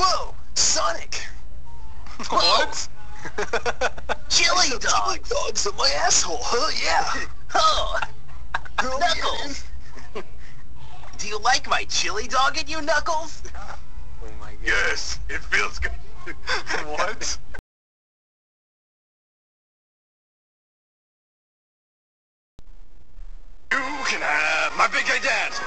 Whoa, Sonic! What? Chili dog! Chili dogs in my asshole, huh? Yeah! Oh, Knuckles! Do you like my chili dog at you, Knuckles? Oh my god. Yes, it feels good. What? You can have my big guy dance.